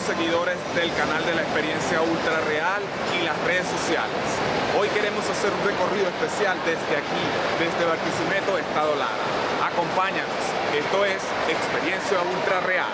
los seguidores del canal de la experiencia ultra real y las redes sociales. Hoy queremos hacer un recorrido especial desde aquí, desde Barquisimeto, Estado Lara. Acompáñanos, esto es Experiencia Ultra Real.